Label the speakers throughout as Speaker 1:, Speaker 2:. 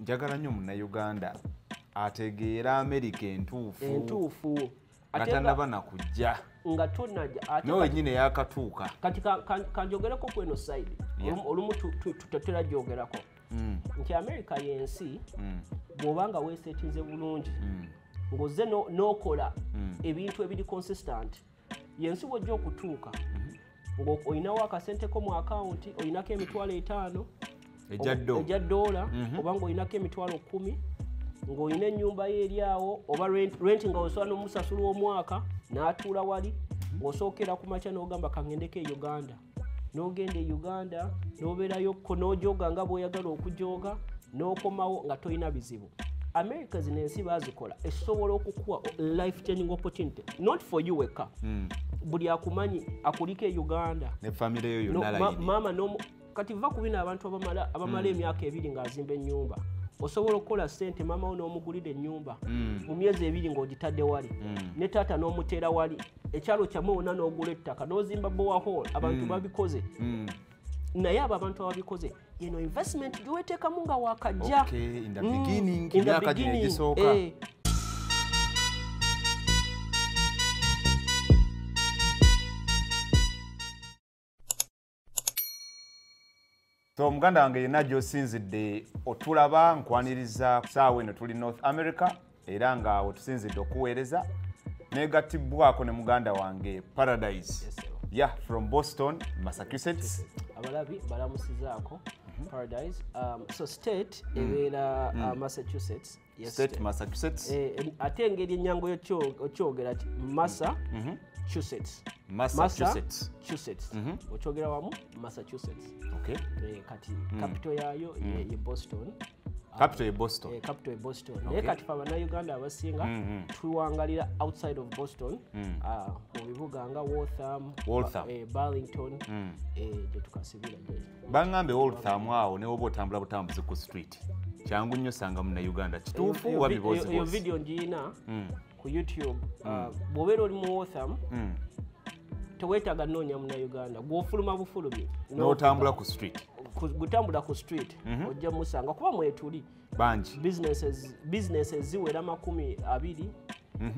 Speaker 1: njagala nnyo munnayuganda ategeera amerika entuufu
Speaker 2: entuufu.
Speaker 1: nga tannaba nakujja
Speaker 2: nga tonajja
Speaker 1: wennyini yakatuuka
Speaker 2: kati ka- ka- kanjogereko kweno
Speaker 1: Yeah.
Speaker 2: Olumu- olumu tu- tu- tu- teturagyogerako
Speaker 1: Mm,
Speaker 2: nti america yensi
Speaker 1: mm,
Speaker 2: bw'obanga weesetinze bulungi
Speaker 1: mm,
Speaker 2: ng'ozze no- n'okola ebintu ebiri consistent yensi wojja okutuuka ng'olinawo akasente ko mu akawunti olinako emitwalo etaano
Speaker 1: ejja ddo
Speaker 2: ejja dola
Speaker 1: Mhm.
Speaker 2: oba ng'olinako emitwalo kumi ng'olina ennyumba ye eri awo oba rent rent nga osobola n'omusasula omwaka n'atuula wali ng'osookera ku makya n'ogamba kangendeko e uganda. N'ogenda e uganda n'obeerayokko n'ojoga nga bw'oyagala okujooga n'okomawo nga tolina bizibu. America zino ensi baazikola esobola okukuwa life changing opportunity not for you wekka
Speaker 1: Mm,
Speaker 2: buli akumanyi akuliko e uganda. Maama kati va ku bino abantu abamala abamala emyaka ebiri ng'azimba ennyumba osobola okukola sente maama wo n'omugulira ennyumba
Speaker 1: Mm.
Speaker 2: mu myezi ebiri ng'ogitadde wali
Speaker 1: Mm.
Speaker 2: ne taata n'omuteera wali ekyalo kyamu wonna n'ogula ettaka n'ozimba bowahol abantu babikoze. Naye abo abantu ababikoze eno investment giweteekamu nga wakajja.
Speaker 1: In the beginning, so omuganda wange yenna gy'osinzidde otulaba nkwaniriza saawa eno tuli north america era nga wetusinzidde okuweereza negattibwako ne muganda wange paradise.
Speaker 2: Yes,
Speaker 1: yeah from boston massachusetts.
Speaker 2: Abalabi balamusizaako paradise. Um, so state ebeera uh, massachusetts. Yes,
Speaker 1: state
Speaker 2: state.
Speaker 1: massachusetts.
Speaker 2: En- ate engeri ennyango ti massa chusetts
Speaker 1: massachusetts
Speaker 2: massachusetts okyogera wamu massachusetts.
Speaker 1: Okay
Speaker 2: Eh, kati capital yaayo ye- ye boston.
Speaker 1: Capital e boston.
Speaker 2: Eh, capital e naye kati fe abannayuganda abasinga
Speaker 1: Mhm.
Speaker 2: tuwangalira outside of boston ah, mu bibuga nga waltham
Speaker 1: Waltham.
Speaker 2: eh, burlington eh, gye tukasibira gye.
Speaker 1: Baŋŋambe woltham awo ne woba otambula butambuzi ku street. Kyangu nnyo sanga munnayuganda. Kituufu
Speaker 2: Eyo-
Speaker 1: wa
Speaker 2: eyo vi- eyo
Speaker 1: bibozibozi
Speaker 2: video ngiyina ku youtube ah, bw'obeera oli mu waltham
Speaker 1: Mm.
Speaker 2: teweetaaga nnoonya munnayuganda gw'ofuluma bufulumi
Speaker 1: n'otambula ku street.
Speaker 2: gutambula ku street ojja musanga kuba mwetuli.
Speaker 1: Bangi.
Speaker 2: Businesses businesses ziwera makumi abiri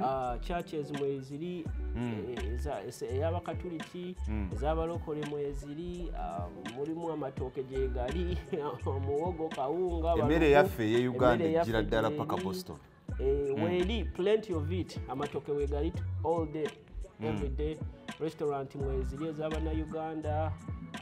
Speaker 2: Ah, churches mweziri eh, eza- ese- ey'abakatuliki ez'abalokole mweziri ah, mulimu amatooke gyegali omuwogo kawunga
Speaker 1: emmere yaffe ey'e uganda
Speaker 2: emmere yaffe
Speaker 1: ejjira ddala paka boston
Speaker 2: eh, weeri plenty of it. Amatooke wegali all day every day. Restaurant mweziri ez'abannayuganda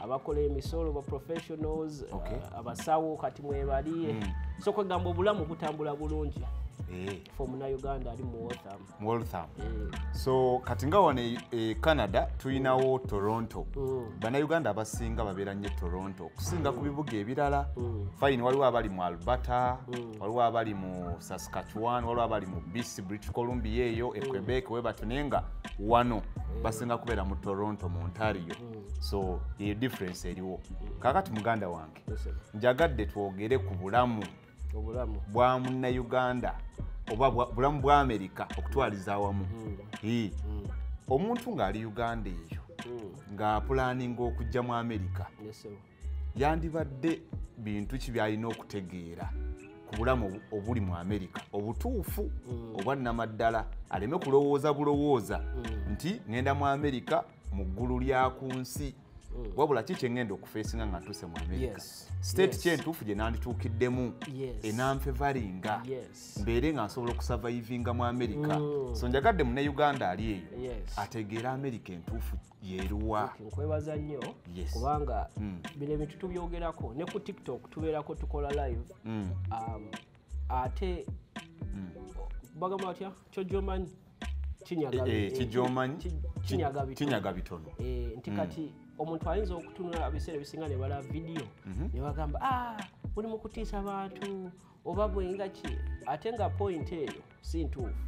Speaker 2: abakola emisolo ba professionals
Speaker 1: Okay.
Speaker 2: ah, abasawo kati mwebali so kwegamba obulamu butambula bulungi fe omunnayuganda ali mu waltham
Speaker 1: mu waltham.
Speaker 2: Eh,
Speaker 1: so kati nga wano e- e canada tulinawo toronto.
Speaker 2: Mm.
Speaker 1: bannayuganda abasinga babeera nnyo toronto. Okusinga ku bibuga ebirala fine waliwo abali mu alberta waliwo abali mu saskatchewan waliwo abali mu bc british columbia eyo e quebec we batyo naye nga wano basinga kubeera mu toronto mu ontario. So eyo difference eriwo. Kakati muganda wange
Speaker 2: listen,
Speaker 1: njagadde twogere ku bulamu bwa munnayuganda oba bulamu bwa amerika okutwaliza awamu. Ee. omuntu ng'ali uganda eyo ng'apulaninga okujja mu amerika yandibadde bintu ki byalina okutegeera ku bulamu obu- obuli mu amerika obutuufu obwannamaddala aleme kulowooza bulowooza nti ŋŋenda mu amerika mu ggulu lya ku nsi wabula ki kyeŋŋenda okufeesinga nga ntuuse mu amerika state kyentuufu gye nandituukiddemu
Speaker 2: Yes.
Speaker 1: enanfevalinga
Speaker 2: yes.
Speaker 1: Mbeere nga nsobola okusavaivinga mu amerika so njagadde munnayuganda ali eyo ategeera amerika entuufu yeeruwa.
Speaker 2: Nkwebaza nnyo kubanga bino ebintu tubyogerako ne ku tiktok tubeerako tukola live
Speaker 1: Mm.
Speaker 2: um, ate bagamba batya? Kyojomanyi kinyaga bitono. nti kati omuntu ayinza okutunula ebiseera ebisinga ne bala vidiyo ne bagamba "Ah, oli mu kutiisa bantu oba bwenga ki? Ate nga point eyo si ntuufu.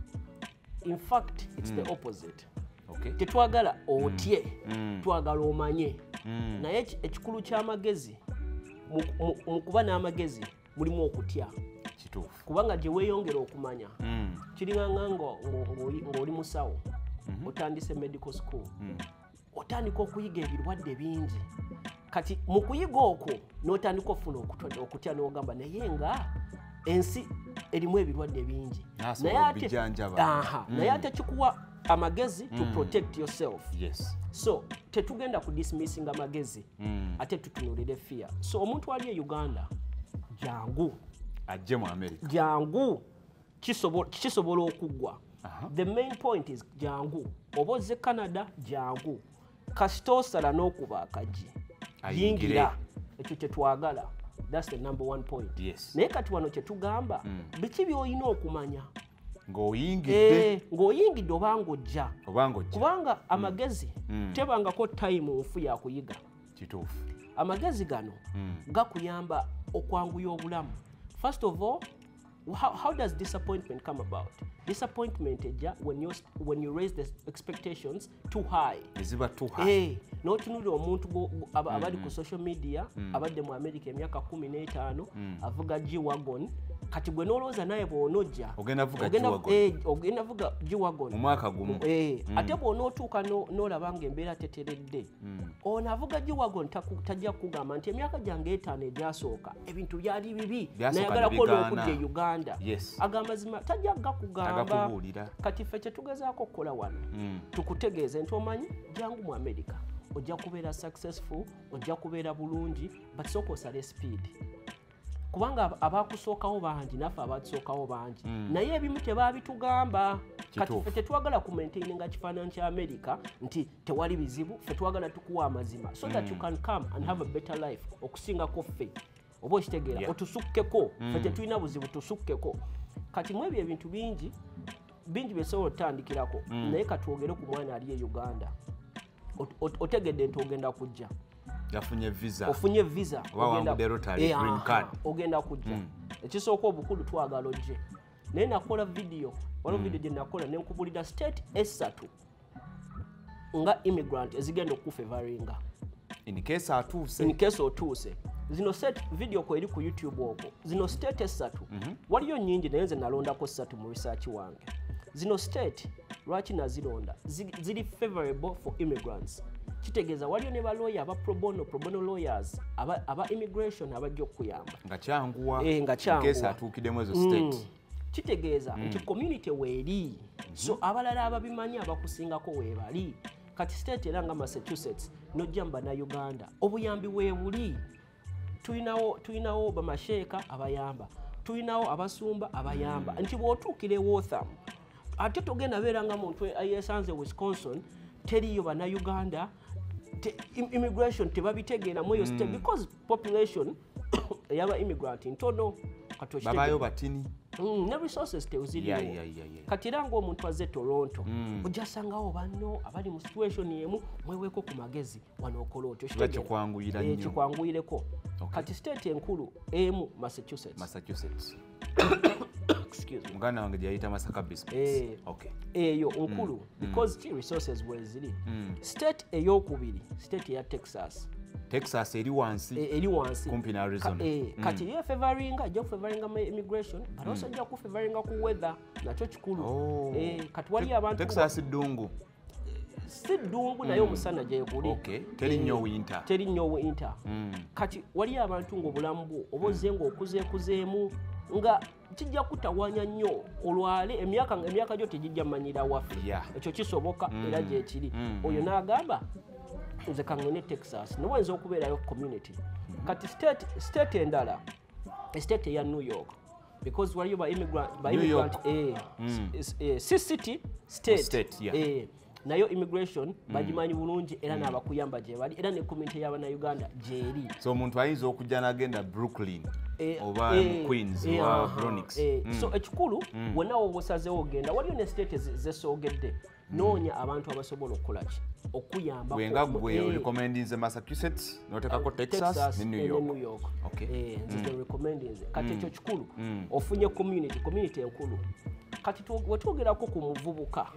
Speaker 2: In fact its the opposite.
Speaker 1: Okay.
Speaker 2: tetwagala otye
Speaker 1: Mm.
Speaker 2: twagala omanye.
Speaker 1: Mm.
Speaker 2: naye eki- ekikulu ky'amagezi mu- kuba n'amagezi mulimu okutya.
Speaker 1: Kituufu.
Speaker 2: Kubanga gye weeyongera okumanya
Speaker 1: Mm.
Speaker 2: kiringanga ng'oli musawo otandise medical school otandika okuyiga ebirwadde bingi. Kati mu kuyiga okwo n'otandika ofuna okutya n'ogamba naye nga ensi erimu ebirwadde bingi.
Speaker 1: Nasobola
Speaker 2: Naye ate-
Speaker 1: obijanjaba.
Speaker 2: Aha, naye ate kikuwa amagezi to protect yourself.
Speaker 1: Yes.
Speaker 2: So tetugenda ku dismissinga magezi ate tutunulire fear. So omuntu ali e uganda jangu
Speaker 1: ajje mu america.
Speaker 2: Jangu kisobo- kisobola okuggwa the main point is jangu oba ozze canada jangu kasita osala n'okuba akagi. Yingira. Ekyo kyetwagala thats the number one point.
Speaker 1: Yes.
Speaker 2: naye kati wano kyetugamba biki byolina okumanya?
Speaker 1: Ng'oyingidde.
Speaker 2: Ng'oyingidde obanga ojja kubanga amagezi tebangako time nfu yakuyiga
Speaker 1: kituufu.
Speaker 2: Amagezi gano gakuyamba okwanguya obulamu. First of all how, how does disappointment come about? Disappointment ejja when you, when you raise the expectations too high.
Speaker 1: Eziba tuha
Speaker 2: Eh, n'otunulira omuntu abali ku social media abadde mu america emyaka 15 avuga g-wagon kati gwe n'olowooza naye bw'onojja
Speaker 1: Ogenda vuga G-Wagon.
Speaker 2: eh,
Speaker 1: gumu.
Speaker 2: Eh, ate bw'onootuuka no- n'olaba ngaembeera teteredde ono avuga giwagon tajja kugamba nti emyaka gyange etaano egyasooka ebintu byali bibi. Nayagalako n'okudda e uganda. Agamba zima tajja gakugamba kati ffe kyetugezaako okukola wano tukutegeeze nti omanyi jangu mu america ojja kubeera successful ojja kubeera bulungi but sooka osale speed kubanga ab- abakusookawo bangi naffe abatusookawo bangi. Naye ebimu tebaabitugamba kati
Speaker 1: Kituufu.
Speaker 2: ffe tetwagala kumaintaininga kifaananyi kya america nti tewali bizibu ffe twagala tukuwa amazima. So that you can come and have a better life okusingako ffe. Oba okitegeera otusukkeko. Ffe tetulina buzibu tusukkeko. Kati mu ebyo ebintu bingi bingi byesobola otutandikirako. Naye katwogere ku mwana ali e uganda. Ot- ot- otegedde nti ogenda kujja
Speaker 1: yafunye visa.
Speaker 2: Ofunye visa
Speaker 1: Oba
Speaker 2: ogenda-
Speaker 1: wangudde Rotary
Speaker 2: Eh,
Speaker 1: green card.
Speaker 2: ogenda kujja. Ekisooka obukulu twagala ojje. Naye nakola vidiyo waliwo vidiyo gye nakola nenkubulira state esatu nga immigrant ezigenda okufevaringa
Speaker 1: in case atuuse.
Speaker 2: In case otuuse. Zino set video ko eri ku youtube okwo. Zino state esatu waliyo nyingi naye nze nalondako ssatu mu research wange. Zino state lwaki nazilonda? Zi- ziri favorable for immigrants kitegeeza waliyo ne balawyer aba probono probono lawyers aba, aba immigration abajja okukuyamba.
Speaker 1: Nga kyanguwa
Speaker 2: Eh, nga
Speaker 1: in
Speaker 2: kyanguwa.
Speaker 1: case atuukiddemu ezo
Speaker 2: Mm.
Speaker 1: state.
Speaker 2: Kitegeeza nti community weeri so abalala ababimanyi abakusingako weebali kati state era nga massachusetts nojja mu bannayuganda obuyambi weebuli tulinawo tulinawo bamasheeka abayamba. Tulinawo abasumba abayamba. Nti bw'otuukira ewotham ate togenda beera nga muntu yesanze wisconsin teriyo bannayuganda immigration tebabitegeera mu eyo state because population eyaba immigrant ntono
Speaker 1: babayo batini.
Speaker 2: Mm, ne resources
Speaker 1: yeah.
Speaker 2: kati era ngaomuntu azze toronto ojja sangawo banno abali mu situation emu mweweeko ku magezi wano okola otyo
Speaker 1: Kiba kikwanguyira
Speaker 2: Eh, kati state enkulu emu massachusetts.
Speaker 1: muganda wange gyeyayita masaka
Speaker 2: Eh.
Speaker 1: okay.
Speaker 2: Eyo nkulu because ki resources weziri state eyokubiri state eya texas.
Speaker 1: Texas eri wansi
Speaker 2: e- eri wansi.
Speaker 1: kumpi ne arizona.
Speaker 2: eh, kati ye favoringa ajja kufavoringa mu immigration but also ajja kufavoringa ku weather nakyo kikulu.
Speaker 1: Oh.
Speaker 2: Eh, kati wali abantu
Speaker 1: texas ddungu.
Speaker 2: Si ddungu naye omusana gyeguli
Speaker 1: okay. Teri nnyo winter.
Speaker 2: teri nnyo winter. Kati wali abantu ngaobulamu bwo oba ozze ngaokuzeekuzeemu nga kijja kutawanya nnyo olwale emyaka emyaka gyo tegijja manyira waffe. Ekyo kisoboka era gyekiri oyo n'agamba nze kaŋŋene texas niwenza okubeerayo community. Kati state state endala estate eya new york because waliyo ba immigrant eh, eh, si city state, eh, nayo immigration bagimanyi bulungi era n'abakuyamba gye bali era ne community y'abannayuganda gyeri
Speaker 1: so omuntu ayinza okujja n'agenda brooklyn
Speaker 2: Eh,
Speaker 1: oba
Speaker 2: eh,
Speaker 1: queens
Speaker 2: eh,
Speaker 1: oba bronix
Speaker 2: eh, so ekikulu wonna woba osazeewo ogenda waliyo ne state zesoogedde noonya abantu abasobola okukola ki? Okuyamba
Speaker 1: bwenga gwe recommendinze massachusetts notekako texas ne new york. Okay.
Speaker 2: nzizerecommendinze kati ekyo kikulu ofunye community community enkulu. Kati wetwogerako ku muvubuka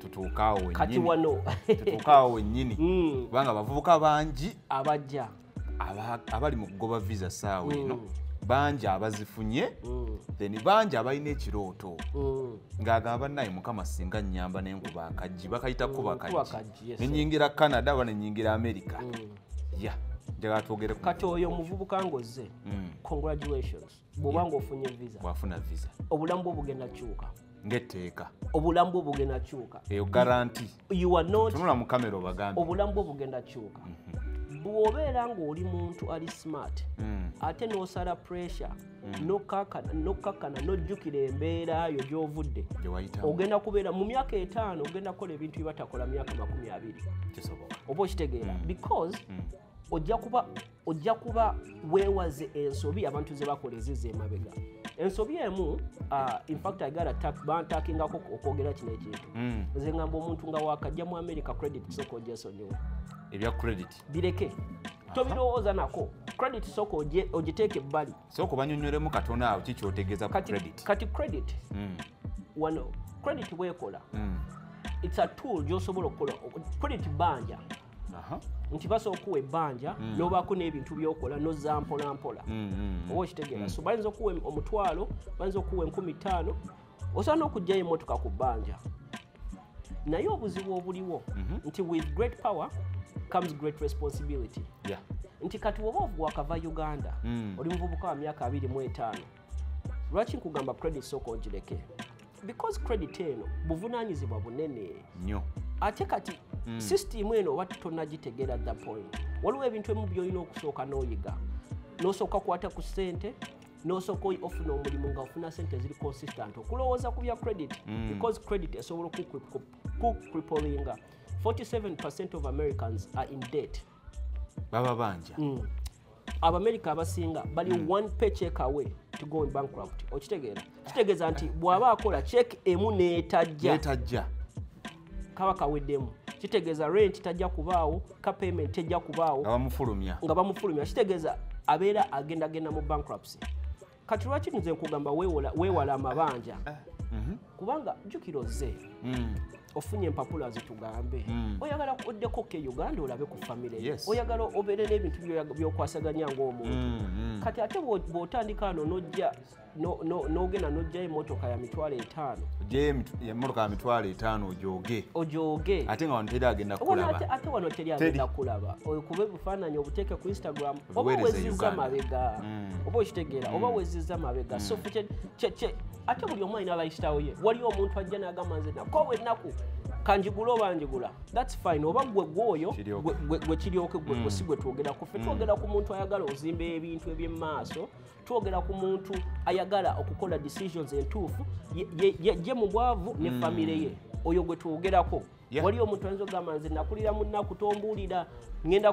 Speaker 1: tutuukaawo
Speaker 2: kati wano
Speaker 1: tutuukaawo wennyini.
Speaker 2: Mm.
Speaker 1: kubanga abavubuka bangi
Speaker 2: abajja.
Speaker 1: aba- abali mu kugoba visa saawa eno bangi abazifunye then bangi abalina ekirooto.
Speaker 2: Mm.
Speaker 1: ng'agamba naye mukama singa nnyamba n'enkuba akajji bakayita kuba
Speaker 2: kuba
Speaker 1: kajji
Speaker 2: kajji, yes,
Speaker 1: nenyingira canada oba nenyingira america. Ya njagala twogere ku
Speaker 2: kati oyo omuvubuka ngozze
Speaker 1: Mm.
Speaker 2: congratulations. Bw'oba ngaofunye visa.
Speaker 1: Bwafuna visa.
Speaker 2: Obulamu bwo bugenda kyuka
Speaker 1: ng'etteeka.
Speaker 2: Obulamu bwo bugenda kyuka.
Speaker 1: Eyo garanti
Speaker 2: you are not
Speaker 1: tunula mu kamera obagambe
Speaker 2: obulamu bwo bugenda kyuka. Bw'obeera ng'oli muntu ali smart
Speaker 1: Mm.
Speaker 2: ate n'osala pressure n'okkakkana n'okkakkana n'ojjukira embeera yo gy'ovudde ogenda kubeera mu myaka etaano ogenda kukola ebintu bye batakola myaka makumi abiri. Oba okitegeera? Because
Speaker 1: Mm.
Speaker 2: ojja kuba ojja kuba weewaze ensobi abantu ze bakola eziza emabega ensobi emu uh, infact agala bantakingako okwogera kino ekintu.
Speaker 1: Mm.
Speaker 2: nze ngamba omuntu nga wakajja mu america credit sooka ogyesonyiwe
Speaker 1: ebya credit?
Speaker 2: Bireke. Tobirowooza nako credit sooka ogye- ogiteeka ebbali.
Speaker 1: Sooka obanyonyoremu katono awo kikyotegeeza ku
Speaker 2: kati
Speaker 1: credit?
Speaker 2: kati credit
Speaker 1: Mm.
Speaker 2: wano credit weekola
Speaker 1: Mm.
Speaker 2: its a tool gyosobola okukola credit banja. Nti basobola okuwa ebbanja n'obaako n'ebintu byokola nozza mpola mpola.
Speaker 1: Mm, mm, mm.
Speaker 2: oba okitegeera? so bayinza okuwa omutwalo bayinza okuwa enkumi ttaano osobola n'okugjayo emmotoka ku bbanja. Naye obuzibu obuliwo nti with great power comes great responsibility. Nti kati woba ovuga wakava uganda
Speaker 1: Mm.
Speaker 2: oli muvubuka wa myaka 25 lwaki nkugamba credit sooka ogireke because credit eno buvunanyizibwa bunene. Ate kati
Speaker 1: Mm.
Speaker 2: Sisitimu eno oba tonagitegeera that point? Waliwo ebintu ebimu byolina okusooka n'oyiga. N'osooka kwata ku ssente n'osooka ofuna omulimu nga ofuna sente ziri consistent okulowooza ku bya credit.
Speaker 1: Mm.
Speaker 2: because credit esobola okucripolinga 47 of americans are in debt.
Speaker 1: Baba banja.
Speaker 2: Mm. abamerica abasinga bali one paycheck away to go in bankrupt. Okitegeera? Kitegeeza nti bw'aba akola check emu n'etajja.
Speaker 1: Yetajja
Speaker 2: kaba kaweddemu kitegeeza rent tajja kubaawo ka payment tejja kubaawo. Nga bamufulumya. Kitegeeza abeera agendagenda mu bankruptcy. Kati lwaki nze nkugamba weewala amabanja?
Speaker 1: Mhm.
Speaker 2: kubanga jjukira ozze.
Speaker 1: Mm.
Speaker 2: ofunye empapula zitugambe.
Speaker 1: Mm.
Speaker 2: oyagala oddeko ke uganda olabe ku famire oyagala obeere n'ebintu byokwasaganya ng'omuntu.
Speaker 1: Mm,
Speaker 2: kati ate bw'o- bw'otandika ano nojja no- no- n'ogenda n'ojjayo emmotoka ya mitwalo etaano.
Speaker 1: Emmotoka ya mitwalo etaano ogyoge
Speaker 2: ojooge.
Speaker 1: Ate nga wano teri agenda
Speaker 2: ate, wano teri agenda kulaba. Okube ebifaananyi obuteeke ku instagram oba
Speaker 1: Uganda.
Speaker 2: mabega.
Speaker 1: Mm.
Speaker 2: oba okitegeera oba wezizza mabega. So fe kye- kye- kye- ate buli omu alina lifestyle ye. Waliyo omuntu ajja n'agamba nze nakowa ennaku kanjigula oba njigula? Thats fine. Oba gwe gwoyo gwe- kiryoke gwe gwe si gwe twogerako ffe. Twogera ku muntu ayagala ozimba ebintu ebyemmaaso twogera ku muntu ayagala okukola decisions entuufu ye- mu bwavu ne famire ye. Oyo gwe twogerako
Speaker 1: Yeah.
Speaker 2: waliyo omuntu ayinza okugamba nze nakulira mu nnaku tombuulira ngenda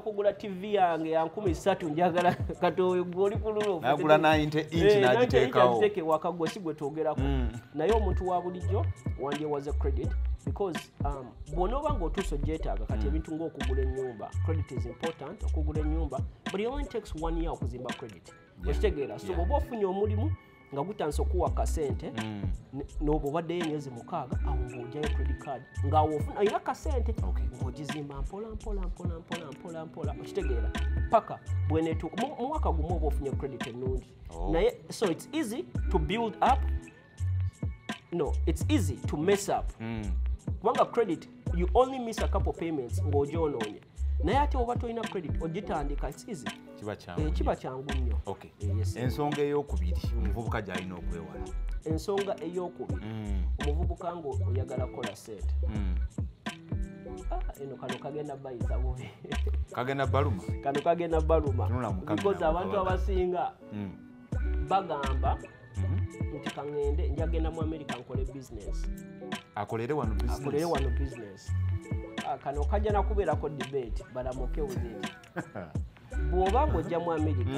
Speaker 2: kugula tv yange ya nkumi ssatu njagala katoyo gwoli kululu
Speaker 1: Nagula 90 inch n'agiteekawo.
Speaker 2: agiteeke waka gwe si gwe twogerako
Speaker 1: Mm.
Speaker 2: naye omuntu wa bulijjo wandyewaze credit because um, bw'onooba ng'otuusa ogyetaaga kati ebintu ng'okugula ennyumba credit is important okugula ennyumba but it only takes one year okuzimba credit okitegeera so
Speaker 1: Yeah.
Speaker 2: bw'oba ofunye omulimu nga gutandise okuwa kasente
Speaker 1: Mm.
Speaker 2: n'oba obaddeyo emyezi mukaaga awo ng'ogyayo credit card ng'awo ofuna olina kasente ng'ogizimba mpola mpola mpola mpola mpola mpola okitegeera paka bwenetuuka mu mu mwaka gumu oba ofunye credit ennungi
Speaker 1: Oh.
Speaker 2: naye so it's easy to build up no it's easy to mess up
Speaker 1: Mm.
Speaker 2: kubanga credit you only miss a couple payments ng'ogyonoonye naye ate oba tolina credit ogitandika easy
Speaker 1: kiba kyangu
Speaker 2: Eh,
Speaker 1: nnyo.
Speaker 2: kyangu nnyo. Eh,
Speaker 1: ensonga eyokubiri omuvubuka gyalina okwewala
Speaker 2: ensonga ey'okubiri
Speaker 1: Mm.
Speaker 2: omuvubuka nga oyagala kukola sente
Speaker 1: Mm.
Speaker 2: Ah, eno kano kagenda bayisa bubi
Speaker 1: kagenda baluma
Speaker 2: kano kagenda baluma because abantu abasinga
Speaker 1: Mm.
Speaker 2: bagamba
Speaker 1: Mhm.
Speaker 2: nti kaŋŋende njagenda mu america nkole business
Speaker 1: akolere wano business.
Speaker 2: Kano kajja nakubeerako debate balamuke wuzeti bw'oba ng'ojja mu america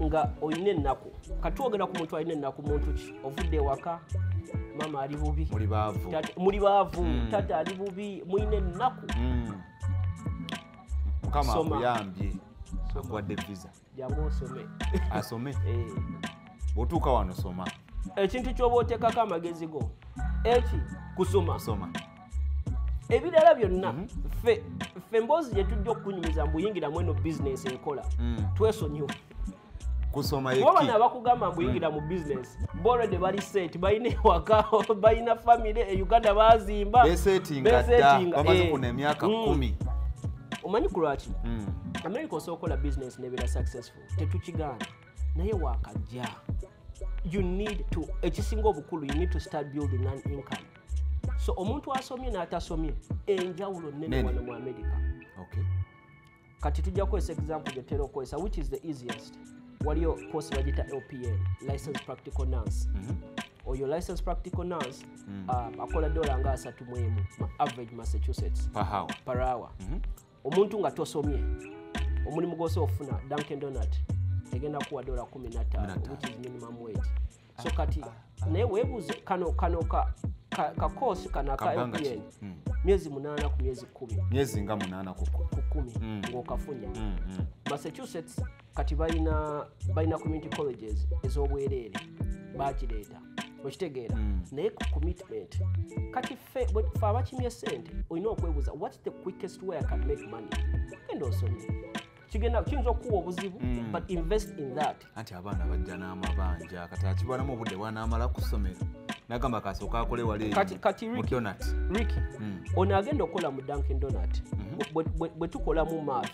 Speaker 1: Mm.
Speaker 2: nga olina ennaku katwogera ku muntu alina ennaku muntu ki? Ovudde ewaka maama ali bubi.
Speaker 1: Muli baavu.
Speaker 2: Tate- muli baavu.
Speaker 1: Mm.
Speaker 2: tate ali bubi mulina ennaku.
Speaker 1: Mm. mukama akuyambye akuwadde visa.
Speaker 2: Jangu osome
Speaker 1: asome?
Speaker 2: Eh.
Speaker 1: bw'otuuka wano soma.
Speaker 2: Ekintu ky'oba oteekako amagezi go eki? Kusoma.
Speaker 1: Soma
Speaker 2: ebirala byonna ffe ffe emboozi gye tujja okukunyumiza mbuyingiramu eno bizinesi enkola
Speaker 1: Mm.
Speaker 2: twesonyiwe
Speaker 1: eki?
Speaker 2: abakugamba mbuyingira mu bizinesi bolede bali set balina ewaka balina famire e uganda bazimba
Speaker 1: besetinga dda
Speaker 2: besetinga,
Speaker 1: bamaze
Speaker 2: eh. Mm.
Speaker 1: kumi.
Speaker 2: Omanyi ku lwaki?
Speaker 1: Mm.
Speaker 2: america osobola okukola business nebeera successful. Tetukigaana. Naye wakajja. You need to ekisinga obukulu you need to start building an income so omuntu asomye n'atasomye enjawulo nene
Speaker 1: Nene.
Speaker 2: wano mu america kati tujja kukozesa example gyetera okukozesa which is the easiest waliyo course bagita lpn license practical nurse
Speaker 1: Mhm.
Speaker 2: oyo license practical nurse um, akola dola nga asatu mu emu ma average massachusetts
Speaker 1: Per hour. Mhm.
Speaker 2: omuntu nga tosomye omulimu gwosobola okufuna duncan donat egenda kuwa dola 15
Speaker 1: Kumi na ttaano.
Speaker 2: which is minimum wage so kati naye weebuuze kano kano ka, ka, ka course kano aka
Speaker 1: Kabbanga ki?
Speaker 2: lpn
Speaker 1: Mm.
Speaker 2: myezi munaana ku myezi kumi
Speaker 1: myezi nga munaana kuko
Speaker 2: ku kumi
Speaker 1: Mm.
Speaker 2: ng'okafunya
Speaker 1: Mm, mm.
Speaker 2: massachusetts kati balina balina community colleges ez'obwereere bakireeta okitegeera naye ku commitment kati ffe bwe- ffe abakimye sente olina okwebuuza whats the quickest way i can make money genda osomye kigenda kiyinza okukuwa obuzibu
Speaker 1: Mm.
Speaker 2: but invest in that.
Speaker 1: Anti abaana bajja n'amabanja. Kati akibanamu obudde bwanaamala ku ssomero nagamba kasooka akole donat
Speaker 2: ricky
Speaker 1: Mm.
Speaker 2: ono agenda okukola mu dunkin donat Bwe- tukolamu maath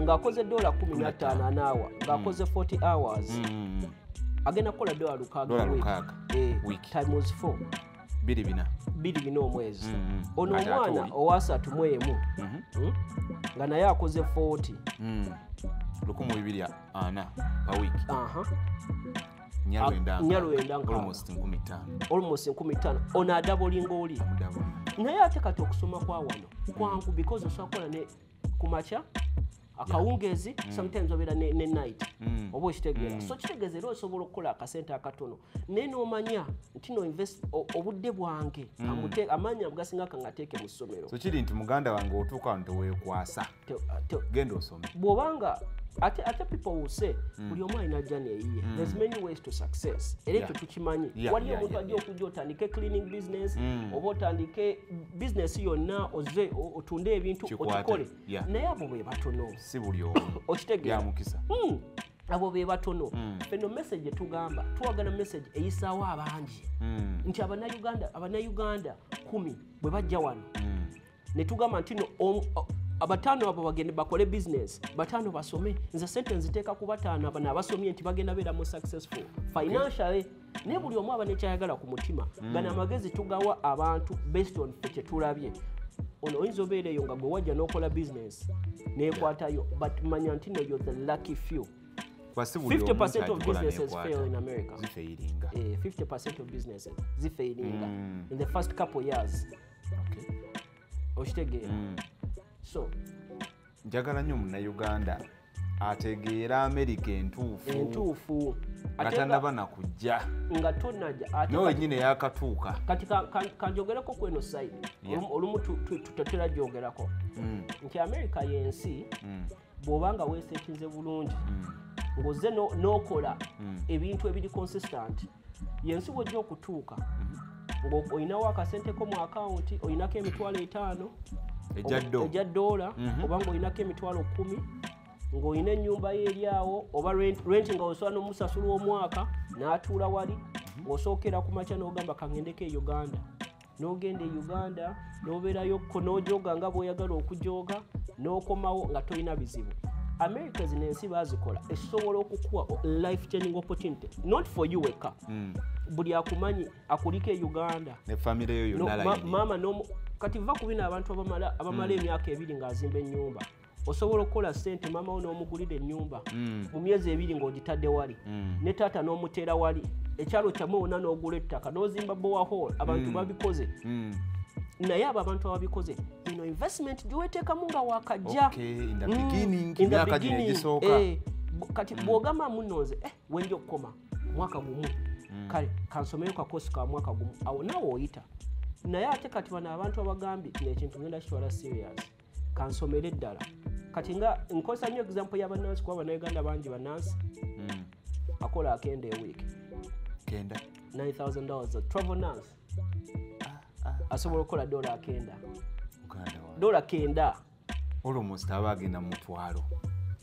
Speaker 2: ng'akoze dola 15 anaawa ng'akoze 40 hours.
Speaker 1: Mm, mm.
Speaker 2: agenda kukola dola lukaaga
Speaker 1: Dola
Speaker 2: week.
Speaker 1: lukaaga.
Speaker 2: Eh, times 4
Speaker 1: biri bina
Speaker 2: biri bina omwezi.
Speaker 1: Mm, mm.
Speaker 2: ono omwana owasatu mu emu
Speaker 1: Mhm.
Speaker 2: mm, nga naye akoze 40
Speaker 1: Mm. lukumi bibiri ana pa nyalwenda
Speaker 2: Ah,
Speaker 1: almost nkumi ttaano.
Speaker 2: Almost 15 ono adabolinga oli naye ate kati okusoma kwa wano kwangu because osobola kukola ne kumakya akawungeezi sometimes obeera ne, night.
Speaker 1: Mm.
Speaker 2: oba okitegeera so kitegeeza era osobola okukola akasente akatono. Naye n'omanya nti no obudde bwange. Amaanyi agasinga kangateeke mu ssomero.
Speaker 1: So kiri nti muganda wange otuuka wano teweekwasa.
Speaker 2: Te- te-
Speaker 1: genda osome.
Speaker 2: bw'obanga ate ate people will say buli omu alina jjani eyiye. There's many ways to success. Era ekyo
Speaker 1: Yeah.
Speaker 2: tukimanyi.
Speaker 1: Yeah,
Speaker 2: waliyo
Speaker 1: yeah,
Speaker 2: omuntu
Speaker 1: yeah,
Speaker 2: ajja okujja otandike cleaning business
Speaker 1: Mm.
Speaker 2: oba otandike business yonna oze otunde ebintu okikole
Speaker 1: yeah.
Speaker 2: naye abo be batono.
Speaker 1: Si buli omu.
Speaker 2: Okitegeera
Speaker 1: byamukisa
Speaker 2: Mm. abo be batono.
Speaker 1: Mm.
Speaker 2: feno message etugamba tuwagana message eyisaawo abangi.
Speaker 1: Mm,
Speaker 2: nti abanayuganda abanayuganda kumi bwe bajja wano.
Speaker 1: Mm.
Speaker 2: ne tugamba nti no om- o- abataano abo bagende bakole business bataano basome. Nze sente nziteeka ku bataano abano abasomye nti bagenda beeramu successful. Financially naye buli omu aba nekyayagala ku mutima. Gano amagezi tugawa abantu based on ffe kyetulabye ono oyinza obeera eyo nga gwe wajja n'okola business neekwatayo but manya nti no you're the lucky few.
Speaker 1: Kuba si buli omu
Speaker 2: 50% of businesses fail in america.
Speaker 1: Zifeyiringa
Speaker 2: Eh, 50% of businesses zifailinga
Speaker 1: Mm.
Speaker 2: in the first couple years.
Speaker 1: Okay.
Speaker 2: okitegeera
Speaker 1: Mm.
Speaker 2: So
Speaker 1: njagala nnyo munnayuganda ategeera amerika entuufu
Speaker 2: entuufu.
Speaker 1: Nga
Speaker 2: Ate
Speaker 1: tanaba nakujja.
Speaker 2: nga tonajja kati-
Speaker 1: wenyini yakatuuka.
Speaker 2: kati ka- ka- kanjogereko kweno side.
Speaker 1: Yeah.
Speaker 2: Olumu- tutatera gyogerako
Speaker 1: Mm,
Speaker 2: nti america yensi
Speaker 1: mm,
Speaker 2: bw'obanga weesetinze bulungi
Speaker 1: mm,
Speaker 2: ng'ozze no- n'okola
Speaker 1: Mm.
Speaker 2: ebintu ebiri consistent yensi bwojja okutuuka ng'olinawo akasente ko mu akawunti olinako emitwalo etaano
Speaker 1: ejja
Speaker 2: ejja dola
Speaker 1: Mhm.
Speaker 2: oba ng'olinako emitwalo kumi ng'olina ennyumba ye eri awo oba rent rent nga osobola n'omusasula omwaka n'atuula wali ng'osookera ku makya n'ogamba kangendeko e uganda. N'ogenda e uganda n'obeerayokko n'ojoga nga bw'oyagala okujooga n'okomawo nga tolina bizibu. America zino ensi baazikola esobola okukuwa life changing opportunity not for you wekka
Speaker 1: Mm.
Speaker 2: buli akumanyi akuliko e uganda.
Speaker 1: Ne famire yo
Speaker 2: No,
Speaker 1: yonna
Speaker 2: ma-
Speaker 1: layini
Speaker 2: maama n'omu- kati va ku bino abantu abamala abamala emyaka ebiri ng'azimba ennyumba osobola okukola sente maama wo n'omugulira ennyumba
Speaker 1: Mm.
Speaker 2: mu myezi ebiri ng'ogitadde wali.
Speaker 1: Mm.
Speaker 2: ne taata n'omuteera wali. Ekyalo kyamu wonna n'ogula ettaka n'ozimba bowahol abantu
Speaker 1: Mm.
Speaker 2: babikoze.
Speaker 1: Mm.
Speaker 2: naye abo abantu ababikoze eno investment giweteekamu nga wakajja. Mm, eh, kati bw'ogamba munonze eh, wenja okukoma mwaka gumu. Kale kansomeyo kakosi ka mwaka gumu. Awo naawe oyita naye ate kati bano abantu abagambye kino ekintu ngenda kitwala serious kansomere eddala kati nga nkozesa nnyo example y'abannansi kuba bannayuganda bangi bannansi.
Speaker 1: Mm.
Speaker 2: akola akenda ewiiki
Speaker 1: kenda?
Speaker 2: 9000 dollars. Travel nance asobola okukola dola akenda. Dola kenda.
Speaker 1: Almost aba agenda mu mutwalo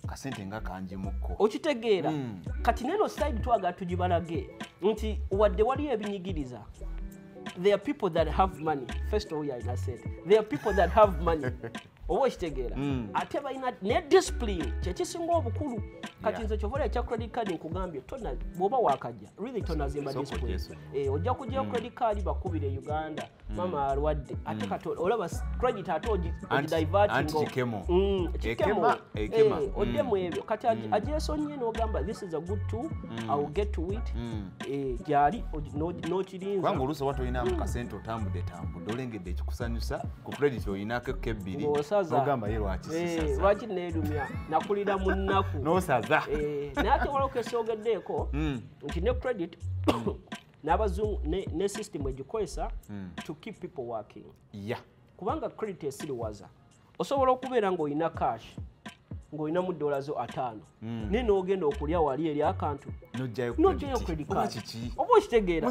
Speaker 1: kasente nga kanjimukko
Speaker 2: okitegeera.
Speaker 1: Mm.
Speaker 2: kati neno side twagala tugibalage. Nti wadde waliyo ebinyigiriza there are people that have money. First of all yalina sente there are people that have money. Oba okitegeera
Speaker 1: Mm.
Speaker 2: ate balina ne discipline. Kyekisinga obukulu kati nze kyovola ekya credit card nkugambye bw'oba wakajja really tonazimba
Speaker 1: Jesu.
Speaker 2: Eh, ojja kujjayo credit card bakubira e uganda. Mama alwadde. Ate kati olaba credit ate ogi-
Speaker 1: Anti-
Speaker 2: ogidivertinga-
Speaker 1: anti kikemo.
Speaker 2: Mm, kikemo.
Speaker 1: Ekema, ekema.
Speaker 2: Eh,
Speaker 1: Mm.
Speaker 2: ebyo. Kati agyesonye n'ogamba this is a good tool. I will get to it.
Speaker 1: Mm.
Speaker 2: Eh, gyali ogi- n'ogi- n'okirinza.
Speaker 1: Kubanga oluusi oba tolinamu kasente otambudde tambudde. Olengedde ekikusanyusa ku credit olinako
Speaker 2: ng'osaza.
Speaker 1: Ogamba ye lwaki
Speaker 2: lwaki neerumya? Nakulira mu nnaku.
Speaker 1: N'osaza
Speaker 2: Eh, naye ate waliwo kesogeddeeko
Speaker 1: Mm.
Speaker 2: nti ne credit n'abazungu ne- system egikozesa
Speaker 1: Mm.
Speaker 2: to keep people working.
Speaker 1: Ya.
Speaker 2: Kubanga credit esiriwaza osobola okubeera ng'olina cash ng'olinamu dola zo ataano.
Speaker 1: Mm.
Speaker 2: naye n'ogenda okulya wali eri akantu.
Speaker 1: Nojjayo credit.
Speaker 2: card. oba okitegeera?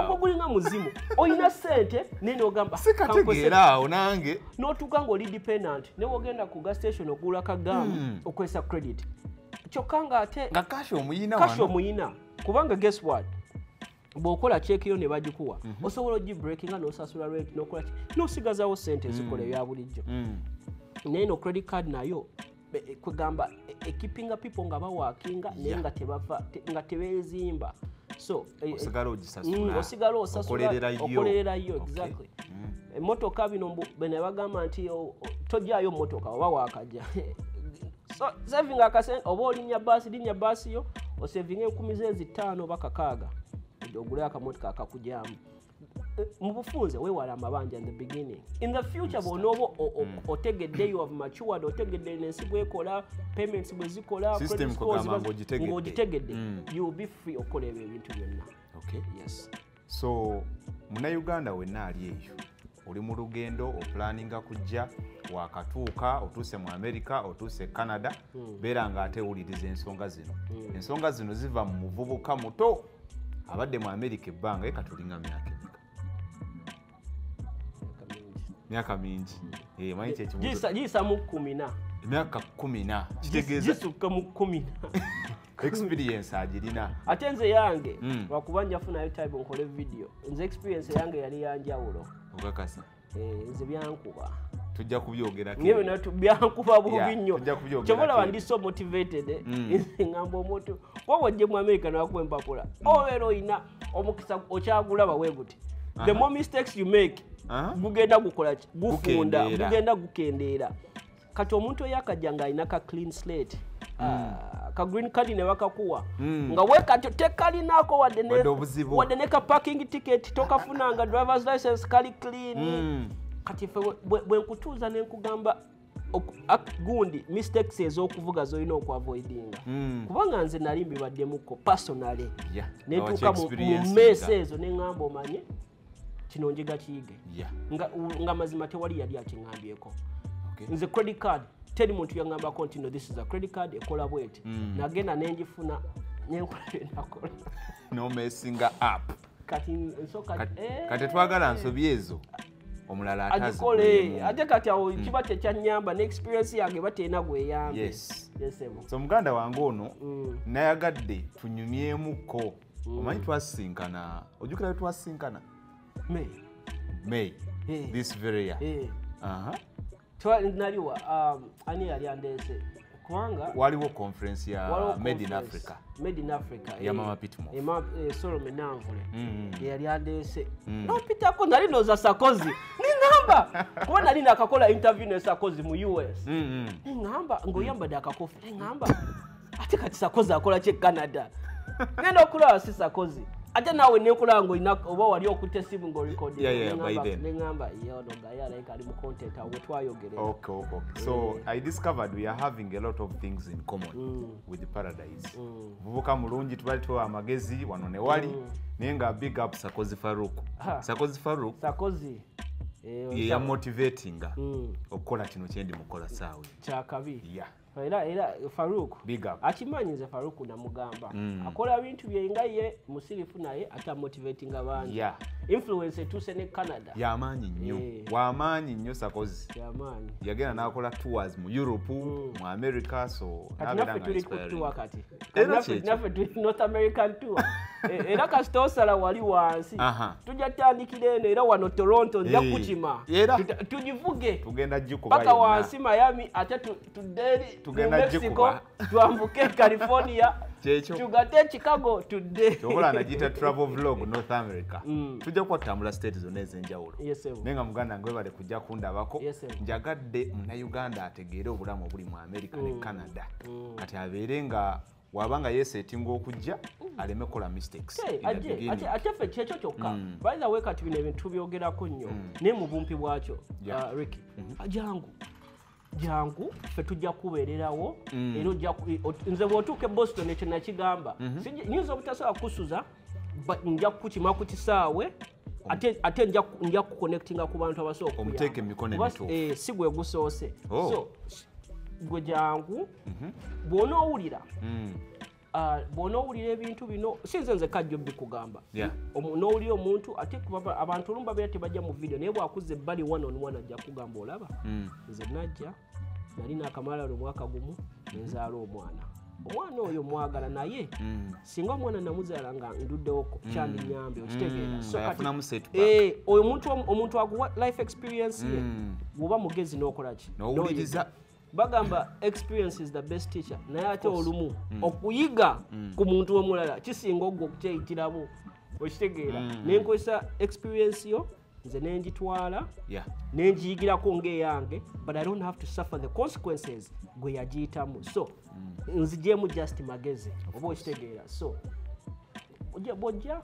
Speaker 2: Oba gulinga muzimu olina sente naye n'ogamba
Speaker 1: sikategeera awo nange.
Speaker 2: N'otuuka ng'oli dependent ne wogenda ku gas station okugula kagaamu
Speaker 1: Mm.
Speaker 2: okozesa credit kyokka ng'ate
Speaker 1: nga kashi omuyina
Speaker 2: kashi omuyina. Kubanga guess what? Bw'okola check yo ne bagikuwa
Speaker 1: Mhm.
Speaker 2: osobola ogibreakinga n'osasula rent n'okola n'osigazawo sente ezikola ebya bulijjo.
Speaker 1: Mm.
Speaker 2: naye no credit card nayo e- kwegamba ekipinga people nga bawakinga naye nga tebeezimba. So e- e-
Speaker 1: osigala
Speaker 2: mm,
Speaker 1: ogisasula
Speaker 2: osigala osasula
Speaker 1: okolererayo
Speaker 2: okolererayo
Speaker 1: Okay.
Speaker 2: exactly.
Speaker 1: Mm.
Speaker 2: emotoka bino mbu- bene bagamba nti o- o- tojjayo motoka oba wakajja so saving akasente oba olinnya baasi linnya baasi yo osavinga enkumi ze zitaano oba kakaaga. Ogule akamotoka akakujamu Eh, mu bufunze weewala amabanja the beginning. In the future bw'onooba o- otegedde you have matured otegedde n'ensi bwekola payments bwe zikola
Speaker 1: ng'ogitegedde. Mm.
Speaker 2: you will be free okukola ebyo ebintu byonna
Speaker 1: Okay.
Speaker 2: yes.
Speaker 1: So munnayuganda wenna ali eyo oli mu lugendo opulaninga kujja wakatuuka otuuse mu america otuuse e canada beera nga ate owuliriza ensonga zino. Ensonga zino ziva mu muvubuka muto abadde mu america ebbanga ye katulinga myaka emeka? Myaka mingi. Eh, manyi kyekibuzo
Speaker 2: Giyisa- giyisa mu kkumi na
Speaker 1: emyaka kumi na kitegeeza
Speaker 2: gisukka mu kkumi na
Speaker 1: experience agirina.
Speaker 2: Ate nze yange lwakuba njafunayo type nkole video. Nze experience yange yali yanjawulo
Speaker 1: okakasa
Speaker 2: Eh, nze byankuba.
Speaker 1: Tujja kubyogerako
Speaker 2: ngebyo natu byankuba bubi
Speaker 1: Yeah,
Speaker 2: nnyo.
Speaker 1: tujja kubyogerako
Speaker 2: kyobalaba
Speaker 1: ebyo.
Speaker 2: ndi so motivated eh,
Speaker 1: Mm.
Speaker 2: ngamba omuntu kuba wajje mu america nawakuba empapula obeera oyina omukisa okyagulaba we guti the more mistakes you make gugenda gukola ki? Gufunda gugenda gukendeera. Kati omuntu oyo akajja ng'alina ka clean slate ka green card ne bakakuwa
Speaker 1: Mm.
Speaker 2: nga we kati tekalinako wadde ne-
Speaker 1: Wadde obuzibu.
Speaker 2: wadde ne ka parking ticket tokafunanga drivers license kali clean
Speaker 1: Mm.
Speaker 2: kati ffe bwe- bwe nkutuuza ne nkugamba oku- ak- gundi mistakes ez'okuvuga z'olina okuavoidinga
Speaker 1: Mm.
Speaker 2: kubanga nze nali mbibaddemuko personally
Speaker 1: Yeah,
Speaker 2: netuuka mu- mu
Speaker 1: experience
Speaker 2: meesa
Speaker 1: nga.
Speaker 2: ezo neŋŋamba omanye kino njiga kiyige
Speaker 1: Yeah.
Speaker 2: nga, nga mazima tewali yali akiŋŋambyeko
Speaker 1: Okay.
Speaker 2: nze credit card teri muntu yaŋŋambako nti no this is a credit card ekola bweti
Speaker 1: Mm.
Speaker 2: nagenda nengifuna nenkola byenakola
Speaker 1: nomesinga app.
Speaker 2: Kati eh,
Speaker 1: kati twagala nsobi ezo omulala
Speaker 2: agikole ate kati awo kiba tekyanyamba ne experience yange bateena gweyambe.
Speaker 1: Yes.
Speaker 2: yesebo
Speaker 1: so muganda wange ono
Speaker 2: Mm.
Speaker 1: nayagadde tunyumyemuko omanyi twasinkana ojjukira bwe twasinkana? May
Speaker 2: Eh.
Speaker 1: this very year
Speaker 2: naliwa um, ani yali andeese? Kubanga
Speaker 1: waliwo conference ya made in africa.
Speaker 2: Made in africa
Speaker 1: Ya
Speaker 2: eh,
Speaker 1: Mama Pitmoff.
Speaker 2: eh, ma- eh, solomon nanvule
Speaker 1: Mm.
Speaker 2: yeyali andeese.
Speaker 1: Mm.
Speaker 2: nopitako nali noza sakozi niŋamba kuba nali nakakola interview ne sakozi mu us
Speaker 1: Mm, mm.
Speaker 2: neŋamba ngaoyambadde akakofi neŋamba ate kati sakozi akola ki e canada. Genda okulaba si sakozi ate naawe nekulaba ngaolina oba wali okutta essimu
Speaker 1: Yeah, yeah, by then.
Speaker 2: ngaolineŋamba yono gaye alayika ali mu content awo wetwayogerera
Speaker 1: Okay, okay, so i discovered we are having a lot of things in common
Speaker 2: Mm.
Speaker 1: with paradise
Speaker 2: Mm.
Speaker 1: muvubuka mulungi tubali tuwa amagezi wano ne wali
Speaker 2: Mm.
Speaker 1: naye nga big up sakozi faruk
Speaker 2: Ha.
Speaker 1: sakozi faruk
Speaker 2: sakozi eh,
Speaker 1: ye yamotivatinga
Speaker 2: Mm,
Speaker 1: okukola kino kyendi mukola saawe
Speaker 2: kyakabi
Speaker 1: yeah.
Speaker 2: Era era faruk akimanyi nze faruku namugamba
Speaker 1: Mm.
Speaker 2: akola bintu bye nga ye musirifu naye ate amotivatinga bangi. Influence etuuse ne canada.
Speaker 1: Yamaanyi nnyo.
Speaker 2: Eh.
Speaker 1: wamaanyi nnyo sakozi yagenda n'akola tours mu europe mu america so
Speaker 2: naffe tuli ku tour kati. Naffe- tuli north american tour. E- era kasita osala wali wansi. Tujja tutandikira eno era wano toronto nja
Speaker 1: Eh,
Speaker 2: kukima. tugivuge. Paka wansi miami ate tu- tudde eri
Speaker 1: Tugenda
Speaker 2: New mexico twambuke california
Speaker 1: Kyekyo.
Speaker 2: tugate chicago tudde
Speaker 1: kyobola nagiyita travel vlog north america.
Speaker 2: Mm.
Speaker 1: tujja kuba tutambula state zonna ez'enjawulo. Naye nga muganda nga webale kujja kundabako njagadde munnayuganda ategeere obulamu obuli mu america ne
Speaker 2: Mm.
Speaker 1: canada.
Speaker 2: Mm.
Speaker 1: kati abeere nga waba nga yeesetinga okujja aleme kukola mistakes.
Speaker 2: Ate ffe kyekyo kyokka. Way kati bino ebintu tubyogerako nnyo naye mu bumpi bwakyo uh, Ricky jangu jangu ffe tujja kubeererawo
Speaker 1: Mm.
Speaker 2: era ot- nze bw'otuuka e boston ekyo nakigamba Sijja- nyinza obutasobola kukusuza nja kukima ku kisaawe ate nja ku- nja kuconnectinga ku bantu
Speaker 1: emituufu.
Speaker 2: eh, gwe gusoose
Speaker 1: Oh.
Speaker 2: so gwe jangu bw'onoowulira
Speaker 1: Mm.
Speaker 2: Ah, bw'onoowulira ebintu bino sinze nze kajjo bikugamba
Speaker 1: Yeah.
Speaker 2: Omu- n'owulira omuntu ate abantu olumu babeera tebajja mu video naye bwakuza ebbali one on one ajja kugamba olaba
Speaker 1: Mm.
Speaker 2: nze najja nali nakamalalo omwaka gumu nenzaala omwana omwana oyo mwagala naye
Speaker 1: Mm.
Speaker 2: singa omwana namuzaala nga nduddewoko kyandinyambe okitegeera
Speaker 1: Mm. Ayafunamu setback.
Speaker 2: Eh, oyo omuntu aguwa life experience ye bw'oba mugezi n'okolaki. Bagamba experience is the best teacher. Naye ate olumu okuyiga ku muntu omulala kisinga ogwo okukyeyitiramu okitegeera. Nenkozesa experience yo nze nenjitwala nenjiyigirako ng'eyange but i don't have to suffer the consequences gwe yagiyitamu so nzijemu just magezi oba okitegeera. So bwojja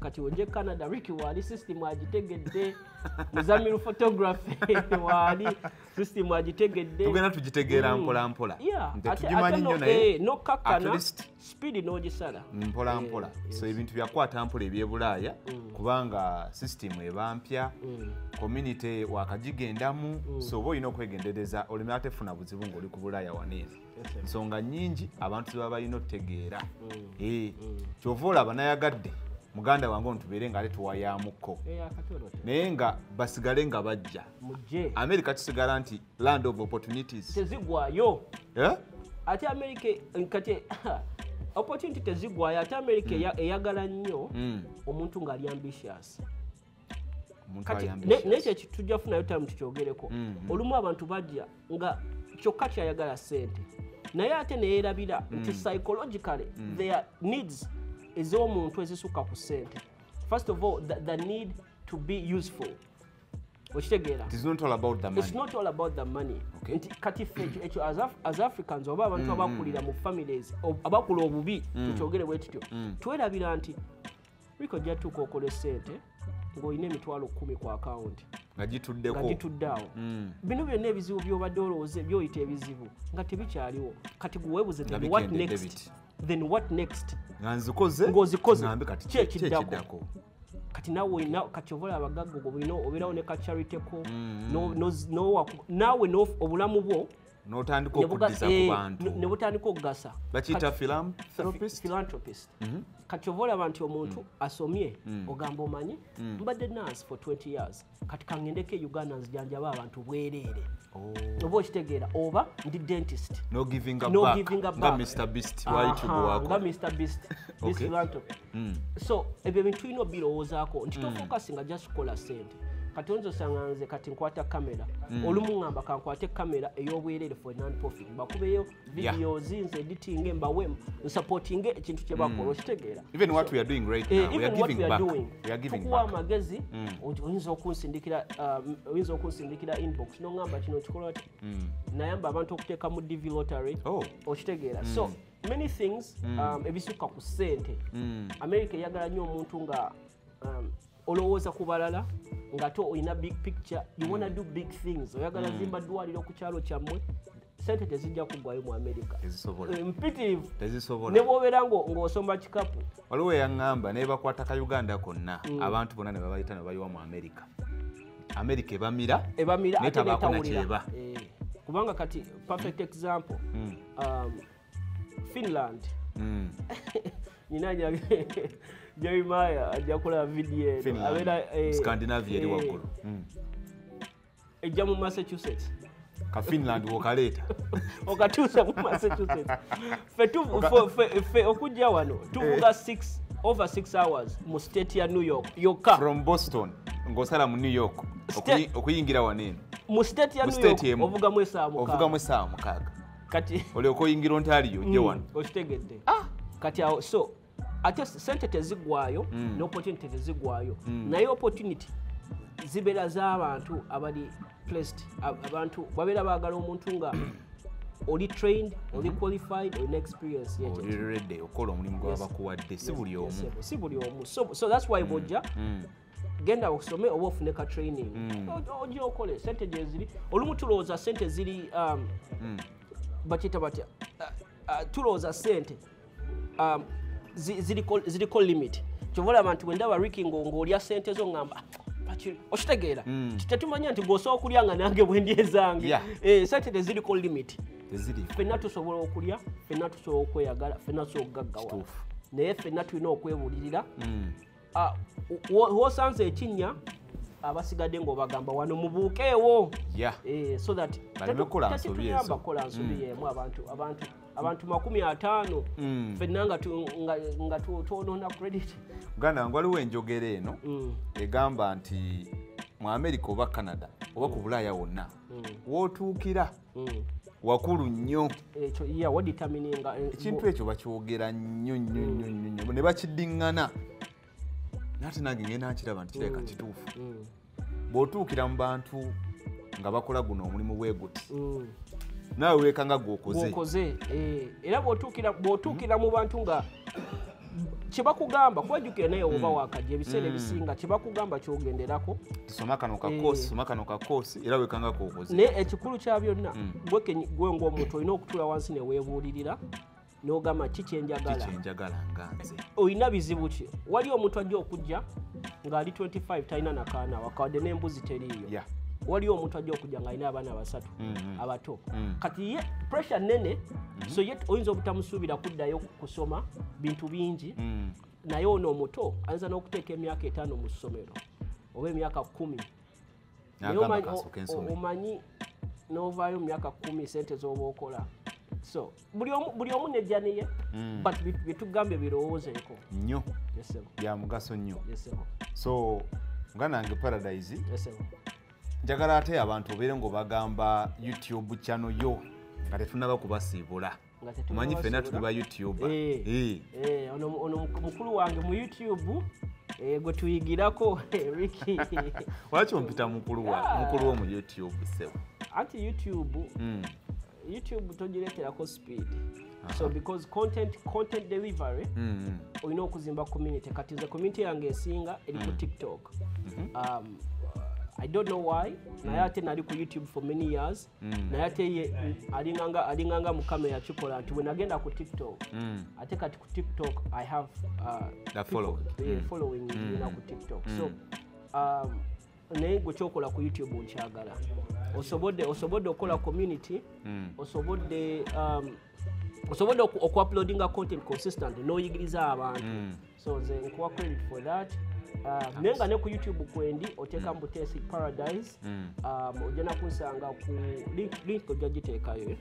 Speaker 2: kati wonje canada riki waali system agitegedde muzamiru photography waali system agitegedde
Speaker 1: tugenda tugitegeera
Speaker 2: Mm.
Speaker 1: mpola mpola
Speaker 2: Yeah,
Speaker 1: nte
Speaker 2: ate-
Speaker 1: tugimanyi
Speaker 2: ate no-
Speaker 1: nnyo naye
Speaker 2: eh, nokkakkana
Speaker 1: at least
Speaker 2: speed n'ogisala
Speaker 1: mpola mpola so ebintu byakwata mpola ebyebulaaya kubanga sisitimu eba mpya community wakagigendamu so oba olina okwegendereza oleme ate funa buzibu ng'oli ku bulaaya waneeno ensonga nyingi abantu zebaba balina okutegeera. Eh, kyova olaba nayagadde muganda wange ono tubeere nga ate tuwayamukko
Speaker 2: akatolote
Speaker 1: naye nga basigale nga bajja. America kisigala nti land of opportunities.
Speaker 2: Tezigwayo.
Speaker 1: Eh?
Speaker 2: ate america kati opportunity tezigwayo ate america eya- eyagala nnyo
Speaker 1: Mm.
Speaker 2: omuntu ng'ali ambitious. Kati naye kyeki tujja kufunayo time tukyogereko.
Speaker 1: Mm,
Speaker 2: olumu abantu bajja nga kyokka kyayagala sente naye ate neyeerabira nti psychologically their needs ez'omuntu ezisukka ku sente first of all the, the need to be useful. Okitegeera? It's not all about the money. Nti kati ffe ekyo- as, Af- as africans oba abantu abakulira mu families abakula obubi tukyogere bwe tutyo twerabira nti riko ojja tuuka okola esente ng'olina emitwalo kumi ku akawunti
Speaker 1: nga
Speaker 2: gitudde awo
Speaker 1: Mm.
Speaker 2: bino byonna ebizibu byobadde olowooza byoyita ebizibu nga tebikyaliwo. Kati guweebuze then what next? ng'ozikoze.
Speaker 1: ngambe kati
Speaker 2: nawe olina kati oba olaba abagagga gwo olina obeerawo ne kachariteko
Speaker 1: Mm,
Speaker 2: naawe obulamu bwo
Speaker 1: n'otandika
Speaker 2: buga-
Speaker 1: okuddiza
Speaker 2: eh,
Speaker 1: ku bantu.
Speaker 2: ne butandika okugasa.
Speaker 1: Bakiyita philanthropist?
Speaker 2: Philanthropist. Kati oba olaba nti omuntu asomye ogamba omanyi mbadde nurse for 20 years. Kati kaŋŋendeko e uganda nzijanjaba abantu bwereere. Oba okitegeera oba ndi dentist.
Speaker 1: No giving
Speaker 2: No
Speaker 1: back
Speaker 2: giving
Speaker 1: nga
Speaker 2: back.
Speaker 1: mr beast
Speaker 2: Aha,
Speaker 1: waitubuwako
Speaker 2: nga mr beast. This philanthropy. so ebyo bintu tulina obirowoozaako nti tofokasinga just kukola sente kati oyinza osanga nze kati nkwata kamera. Olumu ŋŋamba kankwate kamera ey'obwereere for non profit bakubeyo
Speaker 1: Yeah.
Speaker 2: videos nze editinge mbawe nsupportinge ekintu kye bakola okitegeera.
Speaker 1: Even what we are doing right
Speaker 2: Eh,
Speaker 1: now we are giving back.
Speaker 2: doing. Tukuwa amagezi oy- oyinza okunsindikira um, oyinza okunsindikira inbox. Noŋŋamba kino kikola ti nayamba abantu okuteeka mu dv lottery.
Speaker 1: Oh.
Speaker 2: okitegeera. So many things um, ebisukka ku ssente. America eyagala nnyo omuntu nga um, olowooza ku balala nga te olina big picture you wanna do big things. Oyagala zimba ddwaliro ku kyalo kyammwe sente tezijja kuggwayo mu Eh, mpitirivu ne bwobeera ngo- ng'osomba kikapu.
Speaker 1: Waliwo eyaŋŋamba naye bakwata ka uganda konna. Abantu bonna ne babayita ne bayiwa mu america. America ebamira
Speaker 2: ebamira
Speaker 1: Naye
Speaker 2: ate
Speaker 1: tabaako na
Speaker 2: netawulira
Speaker 1: kyeba.
Speaker 2: Eh, kubanga kati perfect example. Um, finland.
Speaker 1: Mm.
Speaker 2: jeremaya ajja kulaba vidiyo eno. Abeera eh,
Speaker 1: scandinavia eri
Speaker 2: eh,
Speaker 1: waggulu. Mm.
Speaker 2: ejja mu massachusetts.
Speaker 1: Ka finland wokaleeta.
Speaker 2: Okatuusa mu massachusetts. Ffe okujja wano tuvuga 6 over 6 hours mu state ya new york yokka.
Speaker 1: From boston ng'osala mu new york okuyingira waneeno
Speaker 2: mu state ya new york ovugamu
Speaker 1: essaawa mukaaga
Speaker 2: kati
Speaker 1: olyoka oyingira ontario ojje
Speaker 2: Mm,
Speaker 1: wano.
Speaker 2: okitegedde. Kati awo so ate sente tezigwayo
Speaker 1: Mm.
Speaker 2: ne opportunity tezigwayo naye opportunity zibeera z'abantu abali placed ab- abantu babeera baagala omuntu nga oli trained oli qualified olina experience yekyo
Speaker 1: oli redde okukola omulimu gwe babakuwadde si buli omu.
Speaker 2: si buli omu. So, so that's why bwojja
Speaker 1: Mm.
Speaker 2: genda osome oba ofune ka training.
Speaker 1: Mm.
Speaker 2: Ojja okole sente gyeziri olumu tulowooza sente ziri um,
Speaker 1: Mm.
Speaker 2: bakiyita batya? Uh, uh, tulowooza sente um, ziriko ziriko limit. Kyova olaba nti wendaba riki ngo- ng'olya sente zo ngamba "Baki- okitegeera.
Speaker 1: Mm.
Speaker 2: tetumanya nti ng'osobola okulya nga nange bwendi ezange. Eh, sente teziriko limit. Ffenna tusobola okulya ffenna tusobola okweyagala ffenna tusobola okugaggawa
Speaker 1: Kituufu.
Speaker 2: naye ffenna tulina okwebulirira
Speaker 1: Mm.
Speaker 2: Ah, wo- wosanze ekinnya abasigadde ng'obagamba wano mubuukeewo. Eh, so that tetuyamba kukola nsobi yemu abantu abantu makumi ataano
Speaker 1: Mm.
Speaker 2: ffenna nga twonoona credit.
Speaker 1: Uganda wange waliwo enjogera eno
Speaker 2: Mm,
Speaker 1: egamba nti mu america oba canada oba ku bulaaya wonna wootuukira
Speaker 2: mm.
Speaker 1: wakulu nnyo.
Speaker 2: Ya waditamininga
Speaker 1: ekintu ekyo bakyogera nnyo nnyo nnyo nnyo ne bakiddiŋŋana naate nange ngenda nkiraba nti kirabika kituufu. Bw'otuukira mu bantu nga bakola guno omulimu bwe guti naawe weekanga gwokoze.
Speaker 2: Gwokoze eh, era bw'otuukira mu bantu nga kyebakugamba kwejjukira naye oba wakajja ebiseera ebisinga kyebakugamba kyogenderako.
Speaker 1: Soma kano
Speaker 2: Eh.
Speaker 1: kakoosi soma kano kakoosi era weekanga kwokoze
Speaker 2: naye ekikulu kya byonna
Speaker 1: Mm.
Speaker 2: gwe ng'omuntu olina okutuula wansi ne weebuulirira n'ogamba ki kyenjagala
Speaker 1: kikyenjagala nga
Speaker 2: olina bizibu ki? Wali omuntu ajja okujja ng'ali 25 talina nakaana wakawadde n'embuzi teriiyo waliyo omuntu ajja okujja ng'alina abaana basatu
Speaker 1: Mhm.
Speaker 2: abato.
Speaker 1: Mm.
Speaker 2: kati ye pressure nene so ye oyinza obutamusuubira kuddayo kusoma bintu bingi naye ono omuto ayinza n'okuteeka emyaka etaano mu ssomero oba emyaka kumi. Naye omanyi- n'ovaayo mu myaka kumi sente z'oba okola so buli omu- buli omu nejja niye
Speaker 1: Mm.
Speaker 2: but tugambye birowoozeeko.
Speaker 1: Nnyo.
Speaker 2: Yesebo
Speaker 1: bya mugaso nnyo. So nga nange paradise njagala ate abantu obeere ng'obagamba youtube channel yo nga tetunaba kubasiibula omanyi ffenna
Speaker 2: basiibula.
Speaker 1: tuli ba youtuber
Speaker 2: Eh.
Speaker 1: Eh.
Speaker 2: Eh, ono mukulu wange mu youtube gwe tuyigirako riki
Speaker 1: lwaki ompita mukulu wo mu youtube sebo
Speaker 2: anti youtube
Speaker 1: Mm.
Speaker 2: youtube togireeterako speed so because content content delivery
Speaker 1: Mm.
Speaker 2: olina okuzimba community kati nze community yange esinga eri ku tiktok um, i don't know why naye ate nali ku youtube for many years
Speaker 1: Mm.
Speaker 2: naye ate ye alinganga alinganga mukama yakikola nti bwe nagenda ku tiktok
Speaker 1: Mm.
Speaker 2: ate kati ku tiktok i have uh,
Speaker 1: following.
Speaker 2: yeah,
Speaker 1: Mm.
Speaker 2: ku tiktok so um, naye gwe kyokola ku youtube nkyagala osobodde osobodde okukola community
Speaker 1: Mm.
Speaker 2: osobodde um, osobodde oku- okuuploadinga content consistent n'oyigiriza abantu so nze nkuwa credit for that Uh, naye nga ne ku youtube kwendi oteeka mbuteesi paradise
Speaker 1: Mm.
Speaker 2: um, ojja nakunsanga ku link, link ojja giteekayo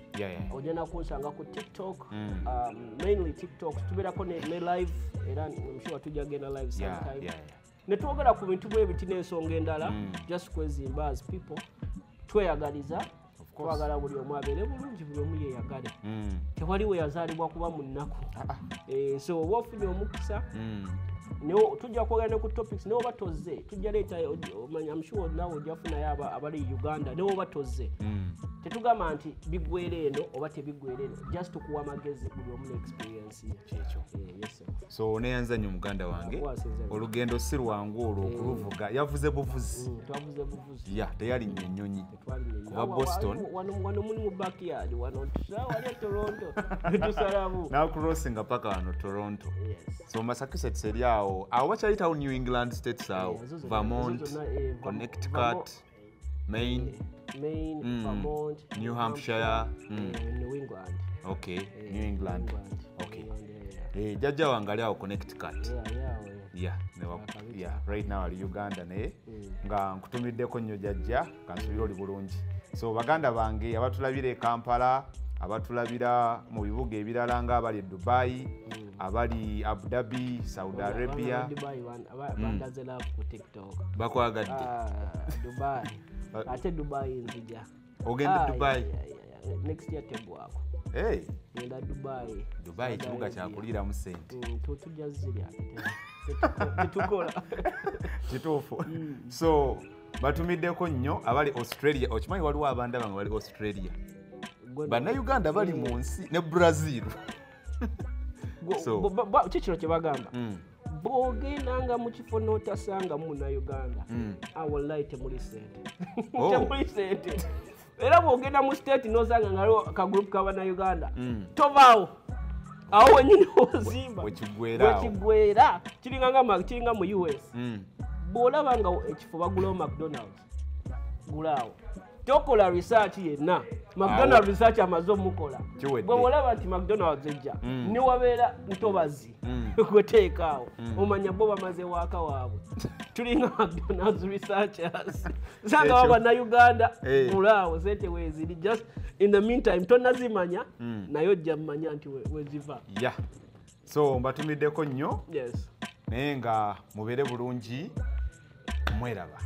Speaker 2: ojja nakunsanga ku tiktok
Speaker 1: Mm.
Speaker 2: um, mainly tiktok tubeerako ne, live era msure tujja genda live sometime netwogera ku bintu bwe biti n'ensonga endala
Speaker 1: Mm.
Speaker 2: just kwezimba as people tweyagaliza twagala buli omu abeere bulungi buli omu yeyagale
Speaker 1: Mm.
Speaker 2: tewali we yazaalibwa kuba mu nnaku
Speaker 1: Ah, ah.
Speaker 2: Eh, so oba ofunye omukisa
Speaker 1: Mm.
Speaker 2: Tujja kwogera ne ku topics naye oba tozze tujja leeta omanya msure nawe ojja funayo aba- abali uganda naye oba tozze
Speaker 1: Mm.
Speaker 2: tetugamba nti biggwera eno oba tebiggwera eno just tukuwa amagezi buli omu ne experience ye
Speaker 1: kyekyo.
Speaker 2: Eh,
Speaker 1: so neyanza nnyo muganda wange olugendo si lwangu olwo okuluvuga yavuze buvuzi.
Speaker 2: Mm, buvuzi.
Speaker 1: Ya teyalinnya ennyonyi
Speaker 2: Twali
Speaker 1: Kuba Boston.
Speaker 2: wano muli mu backyard wano wali e toronto tusalabu
Speaker 1: nakurosinga paka wano toronto. So massachusetts eri awo awo bakyayitawo new england states awo
Speaker 2: yeah,
Speaker 1: vermont
Speaker 2: eh,
Speaker 1: connecticut
Speaker 2: Vermo-
Speaker 1: maine
Speaker 2: Maine,
Speaker 1: Mm.
Speaker 2: Vermont,
Speaker 1: New Hampshire, mm.
Speaker 2: eh, New England.
Speaker 1: okay
Speaker 2: Eh,
Speaker 1: new england
Speaker 2: England.
Speaker 1: Okay.
Speaker 2: England, yeah,
Speaker 1: Eh, jaja wange ali awo connecticut
Speaker 2: yeah, yeah,
Speaker 1: right now ali uganda naye
Speaker 2: Mm.
Speaker 1: nga nkutumiddeko nnyo jajja kansubire oli bulungi so baganda bange abatulabira e kampala abatulabira mu bibuga ebirala ng'abali e dubayi abali abu dhabi saudi arabia.
Speaker 2: tiktok.
Speaker 1: Bakwagadde
Speaker 2: Ah, dubai. Ate dubai nzija.
Speaker 1: Ogenda
Speaker 2: yeah. next year ngenda dubai.
Speaker 1: Dubai
Speaker 2: Saudi
Speaker 1: kibuga kyakuliramu sente
Speaker 2: Mm, tu- tujja zirya tetukola.
Speaker 1: Kituufu.
Speaker 2: Mm.
Speaker 1: so batumiddeko nnyo abali australia. Okimanyi waliwo abandi abange bali australia bannayuganda bali mu nsi ne brazil.
Speaker 2: Kikino kye bagamba?
Speaker 1: Mm,
Speaker 2: bw'ogendanga mu kifo n'otasanga munnayuganda
Speaker 1: mm.
Speaker 2: awolayi temuli sente.
Speaker 1: Oh.
Speaker 2: temuli sente. Era bw'ogenda mu state n'osanga nga waliwo akagurupu k'abannayuganda tovaawo. Awo wenyini ozimba
Speaker 1: wekigwera awo.
Speaker 2: Kiringa mu us bw'olaba nga ekifo bagulawo mcdonalds gulaawo tokola research yenna. Mcdonald research amaze omukola. Bwe bwolaba nti mcdonalds ejja
Speaker 1: Mm.
Speaker 2: niwabeera ntobazi
Speaker 1: Mm.
Speaker 2: kweteekaawo omanya bo bamaze waaka waabwe. Tulinga mcdonalds researchers. Sanga
Speaker 1: Ekyo.
Speaker 2: babannayuganda
Speaker 1: Eh.
Speaker 2: gulaawo sente weeziri just in the meantime tonazimanya
Speaker 1: Mm.
Speaker 2: naye ojja mmanya nti we- weziva
Speaker 1: so mbatumiddeko nnyo.
Speaker 2: Yes.
Speaker 1: Naye nga mubeere bulungi mweraba